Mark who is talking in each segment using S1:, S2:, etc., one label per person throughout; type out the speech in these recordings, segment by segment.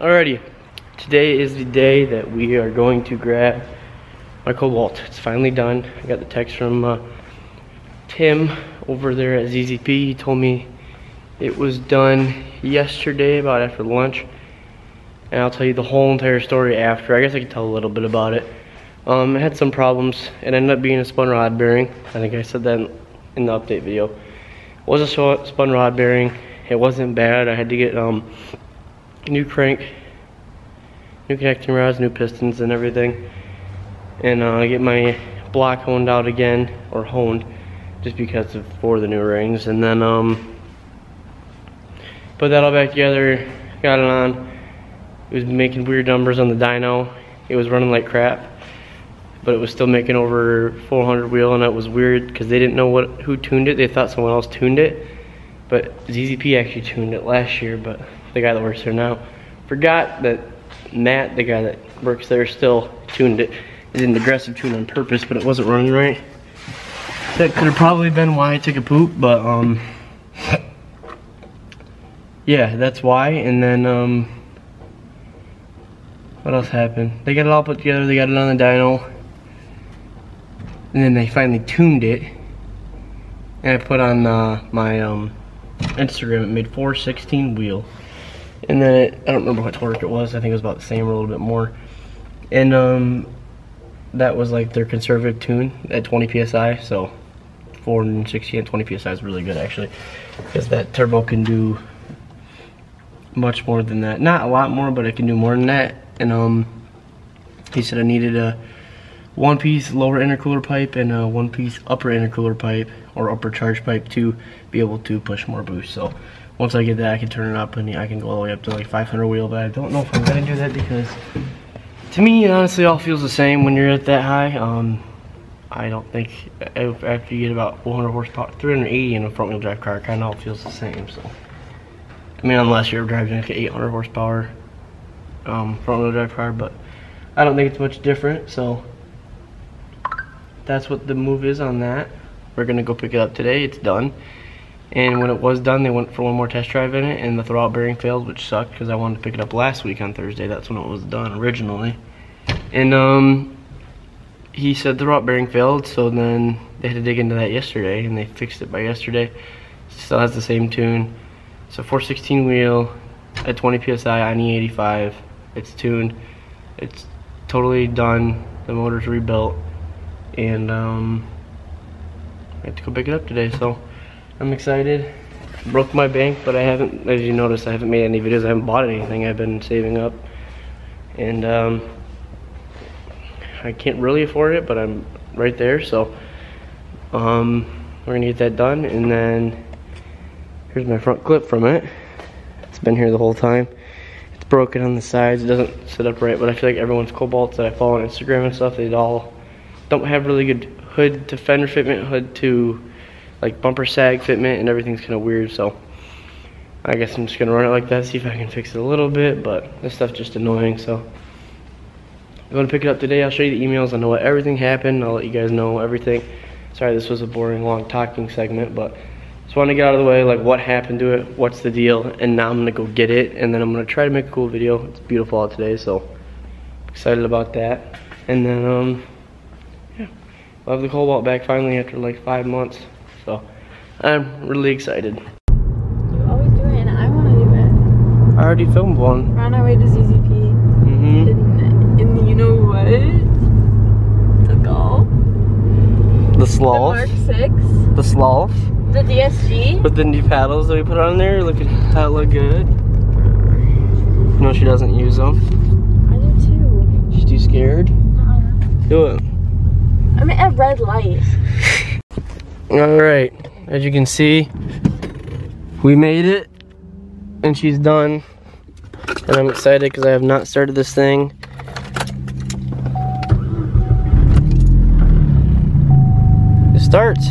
S1: Alrighty, today is the day that we are going to grab my Cobalt. It's finally done. I got the text from uh, Tim over there at ZZP. He told me it was done yesterday about after lunch. And I'll tell you the whole entire story after. I guess I can tell a little bit about it. Um, it had some problems. It ended up being a spun rod bearing. I think I said that in the update video. It was a spun rod bearing. It wasn't bad. I had to get um, new crank, new connecting rods, new pistons and everything. And uh, get my block honed out again, or honed, just because of for the new rings. And then um, put that all back together, got it on. It was making weird numbers on the dyno. It was running like crap, but it was still making over 400 wheel, and that was weird because they didn't know what who tuned it. They thought someone else tuned it, but ZZP actually tuned it last year. But the guy that works there now, forgot that Matt, the guy that works there, still tuned it. It did an aggressive tune on purpose, but it wasn't running right. That could have probably been why I took a poop, but um, yeah, that's why. And then um, what else happened? They got it all put together. They got it on the dyno, and then they finally tuned it. And I put on uh, my um, Instagram. It made 416 wheel. And then it, I don't remember what torque it was. I think it was about the same or a little bit more. And um, that was like their conservative tune at 20 psi. So 460 and 20 psi is really good actually, because that turbo can do much more than that. Not a lot more, but it can do more than that. And um, he said I needed a one-piece lower intercooler pipe and a one-piece upper intercooler pipe or upper charge pipe to be able to push more boost. So once I get that, I can turn it up and I can go all the way up to like 500 wheel, but I don't know if I'm gonna do that because to me, it honestly all feels the same when you're at that high. Um, I don't think after you get about 400 horsepower, 380 in a front wheel drive car, kind of all feels the same. So, I mean, unless you're driving like an 800 horsepower um, front wheel drive car, but I don't think it's much different. So, that's what the move is on that. We're gonna go pick it up today. It's done. And when it was done, they went for one more test drive in it, and the throwout bearing failed, which sucked because I wanted to pick it up last week on Thursday. That's when it was done originally. And um, he said the throwout bearing failed, so then they had to dig into that yesterday, and they fixed it by yesterday. Still has the same tune. It's a 416 wheel at 20 psi on E85. It's tuned. It's totally done. The motor's rebuilt, and um, I have to go pick it up today. So. I'm excited. Broke my bank, but I haven't, as you noticed, I haven't made any videos. I haven't bought anything. I've been saving up. And um, I can't really afford it, but I'm right there. So um, we're to get that done. And then here's my front clip from it. It's been here the whole time. It's broken on the sides. It doesn't sit up right, but I feel like everyone's Cobalts that I follow on Instagram and stuff, they all don't have really good hood to fender fitment, hood to like bumper sag fitment and everything's kind of weird so I guess I'm just gonna run it like that see if I can fix it a little bit but this stuff's just annoying so. I'm gonna pick it up today I'll show you the emails I know what everything happened I'll let you guys know everything. Sorry this was a boring long talking segment but just wanted to get out of the way like what happened to it what's the deal and now I'm gonna go get it and then I'm gonna try to make a cool video. It's beautiful out today so excited about that. And then um I'll have the cobalt back finally after like five months so I'm really excited.
S2: You always do it and I want to do it.
S1: I already filmed one.
S2: We're on our way to ZZP.
S1: Mm-hmm.
S2: In, in you know what? The golf.
S1: The sloth.
S2: The Mark 6.
S1: The sloth.
S2: The DSG.
S1: With the new paddles that we put on there. Look at how look good. No, she doesn't use them.
S2: I do too.
S1: She's too scared.
S2: Uh -uh.
S1: Do it.
S2: I'm at a red light.
S1: All right, as you can see, we made it and she's done. And I'm excited because I have not started this thing. It starts.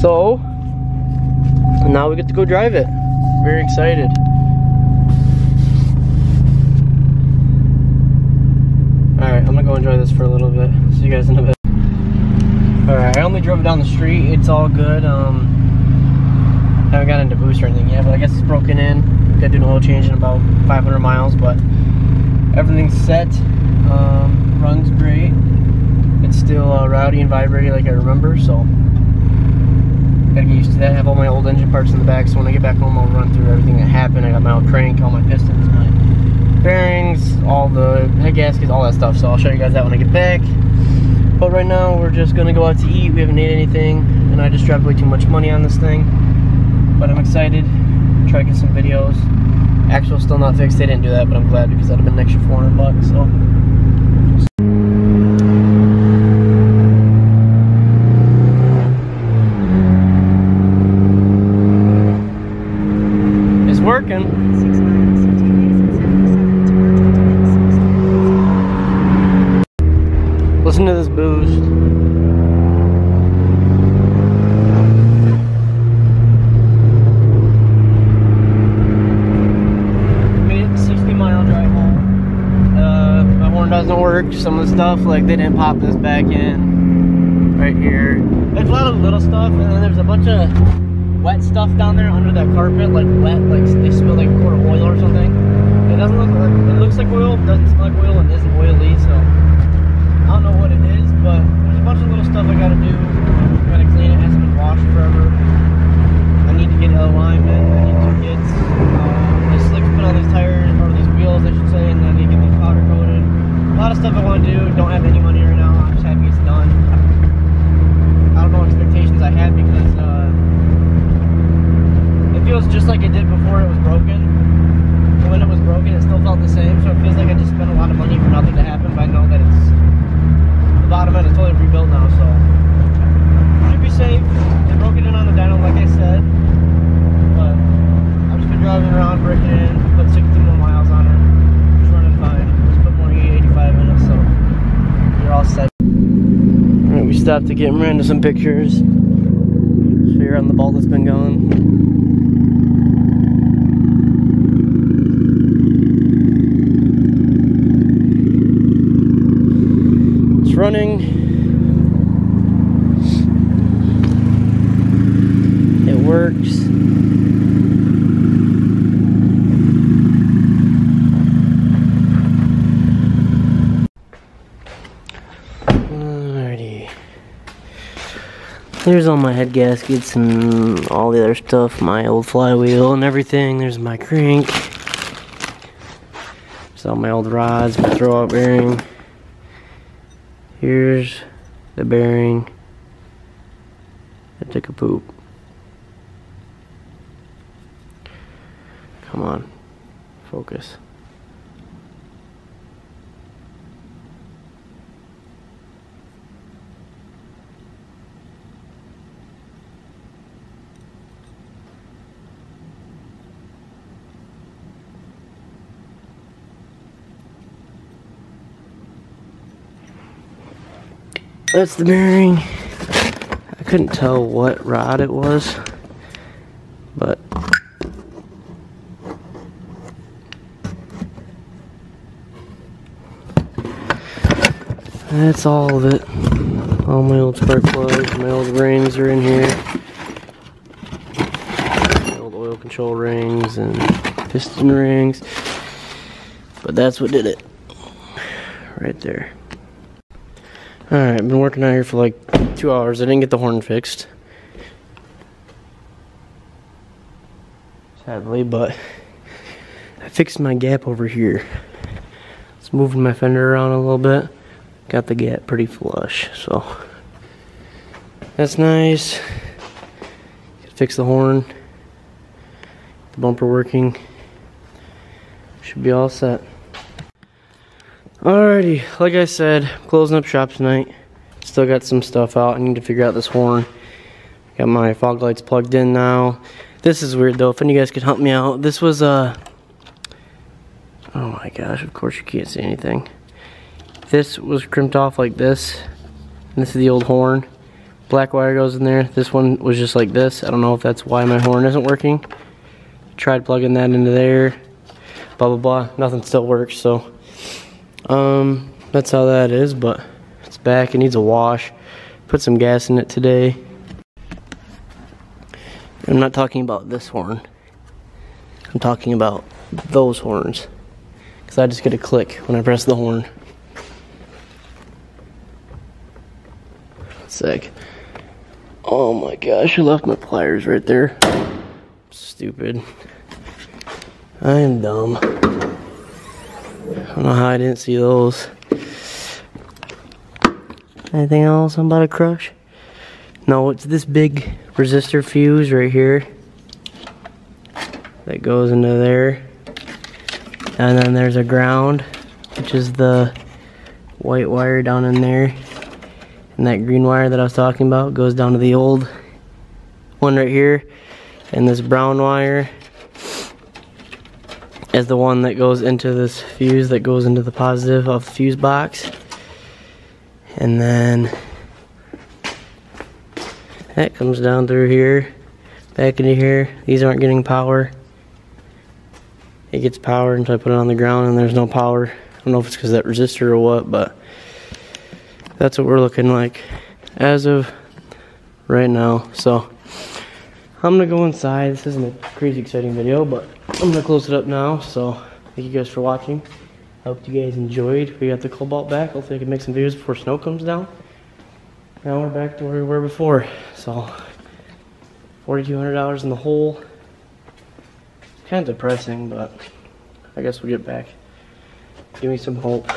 S1: So, now we get to go drive it. Very excited. I'm gonna go enjoy this for a little bit. See you guys in a bit. Alright, I only drove down the street. It's all good. Um, haven't got into boost or anything yet, but I guess it's broken in. Got to do an oil change in about 500 miles, but everything's set. Um, runs great. It's still uh, rowdy and vibrating like I remember, so gotta get used to that. I have all my old engine parts in the back, so when I get back home, I'll run through everything that happened. I got my old crank, all my pistons, my bearings, all the head gaskets, all that stuff. So I'll show you guys that when I get back. But right now, we're just gonna go out to eat. We haven't ate anything, and I just dropped way too much money on this thing. But I'm excited. Try to get some videos. Actual still not fixed. They didn't do that, but I'm glad because that'd have been an extra 400 bucks. So. It's working.
S3: Six miles, continue to 77 to
S1: Listen to this boost. Made it 60 mile drive home. Uh, my horn doesn't work. Some of the stuff, like they didn't pop this back in right here. There's a lot of little stuff, and then there's a bunch of wet stuff down there under that carpet, like wet, like they smell like quart of oil or something. It doesn't look like, it looks like oil, doesn't smell like oil, and isn't oily, so. I don't know what it is, but there's a bunch of little stuff I gotta do. Gotta clean it, it hasn't been washed forever. I need to get a alignment, I need two kits. Um, the slicks put on these tires, or these wheels, I should say, and then I need to get these powder coated. A lot of stuff I wanna do, don't have any money right now, I'm just happy it's done. I don't know what expectations I had because uh, it feels just like it did before it was broken. And when it was broken, it still felt the same, so it feels like I just spent a lot of money for nothing to happen, but I know that it's the bottom end is totally rebuilt now, so should be safe. They broke it in on the dyno, like I said, but I've just been driving around, breaking it in, put 60 more miles on her. It's running fine. Just put more E85 in it, so you're all set. Alright, to get Miranda some pictures. You're on the ball that's been going. It's running. It works. Alrighty. There's all my head gaskets and all the other stuff, my old flywheel and everything. There's my crank. There's all my old rods, my throwout bearing. Here's the bearing. I took a poop. Come on, focus. That's the bearing. I couldn't tell what rod it was, but that's all of it. All my old spark plugs, my old rings are in here. My old oil control rings and piston rings. But that's what did it. Right there. Alright, I've been working out here for like two hours. I didn't get the horn fixed. Sadly, but I fixed my gap over here. It's moving my fender around a little bit. Got the gap pretty flush, so that's nice. Fix the horn. The bumper working. Should be all set. Alrighty, like I said, closing up shop tonight. Still got some stuff out. I need to figure out this horn. Got my fog lights plugged in now. This is weird though. If any of you guys could help me out, this was uh oh my gosh. Of course you can't see anything. This was crimped off like this. And this is the old horn. Black wire goes in there. This one was just like this. I don't know if that's why my horn isn't working. Tried plugging that into there. Blah blah blah. Nothing still works. So um, that's how that is, but it's back. It needs a wash. Put some gas in it today. I'm not talking about this horn. I'm talking about those horns. Because I just get a click when I press the horn. Sick. Oh my gosh, I left my pliers right there. Stupid. I am dumb. I don't know how I didn't see those. Anything else I'm about to crush? No, it's this big resistor fuse right here that goes into there. And then there's a ground, which is the white wire down in there. And that green wire that I was talking about goes down to the old one right here. And this brown wire is the one that goes into this fuse that goes into the positive of the fuse box. And then that comes down through here, back into here. These aren't getting power. It gets power until I put it on the ground and there's no power. I don't know if it's because that resistor or what, but that's what we're looking like as of right now. So I'm gonna go inside. This isn't a crazy exciting video, but I'm gonna close it up now. So thank you guys for watching. I hope you guys enjoyed. We got the cobalt back. Hopefully I can make some videos before snow comes down. Now we're back to where we were before. So $4,200 in the hole. Kind of depressing, but I guess we'll get back. Give me some hope.